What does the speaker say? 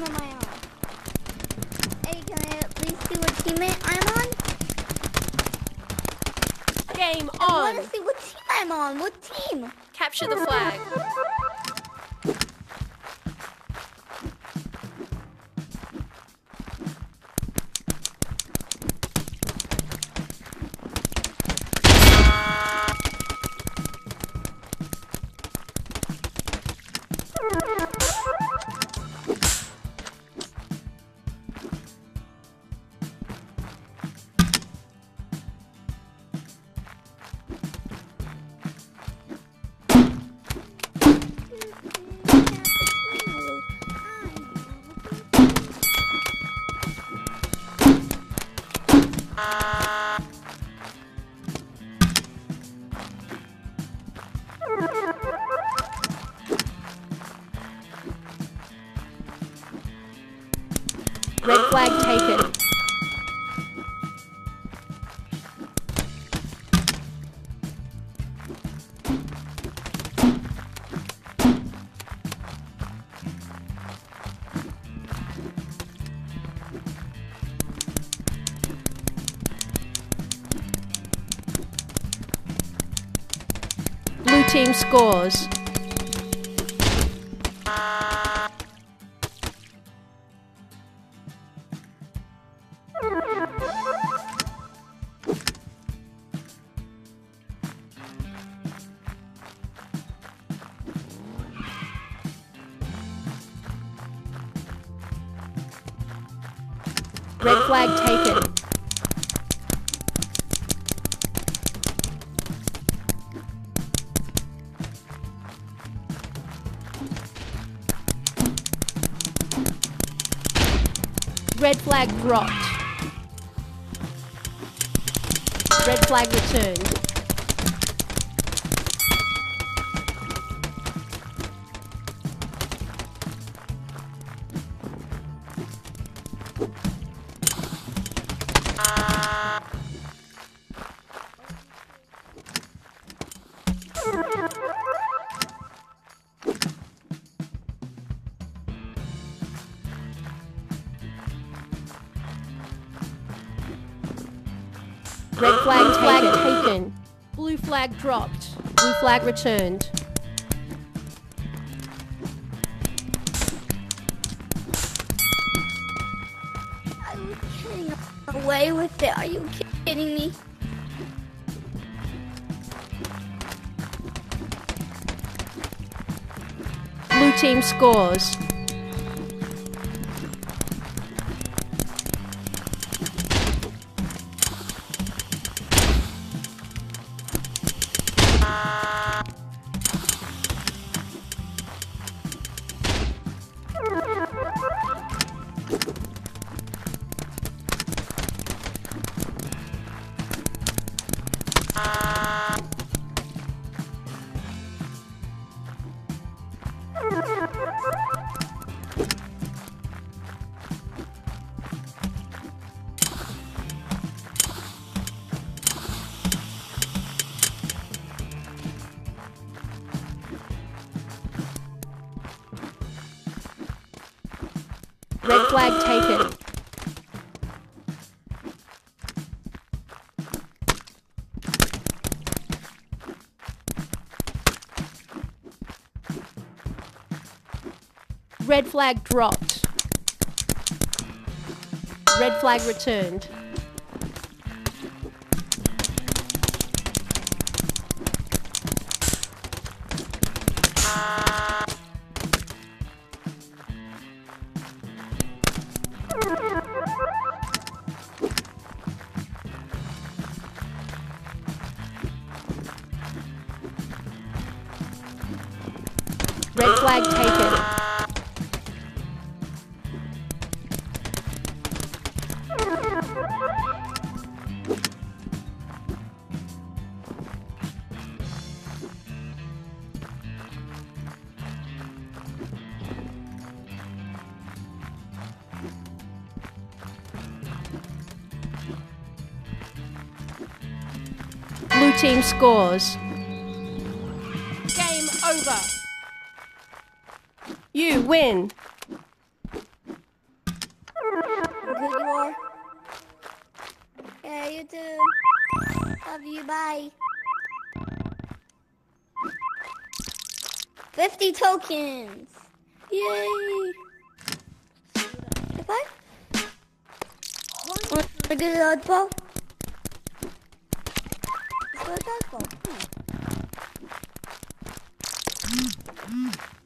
team am I on? Hey, can I at least see what teammate I'm on? Game on! I want to see what team I'm on. What team? Capture the flag. Red flag taken. Blue team scores. Red flag taken. Red flag dropped. Red flag returned. Red flag, flag taken. Blue flag dropped. Blue flag returned. I was getting away with it. Are you kidding me? Blue team scores. Red flag taken. Red flag dropped. Red flag returned. Red flag taken. Blue team scores. win. Good. Yeah, you too. Love you, bye. 50 tokens! Yay! If I... Get a Mm-hmm.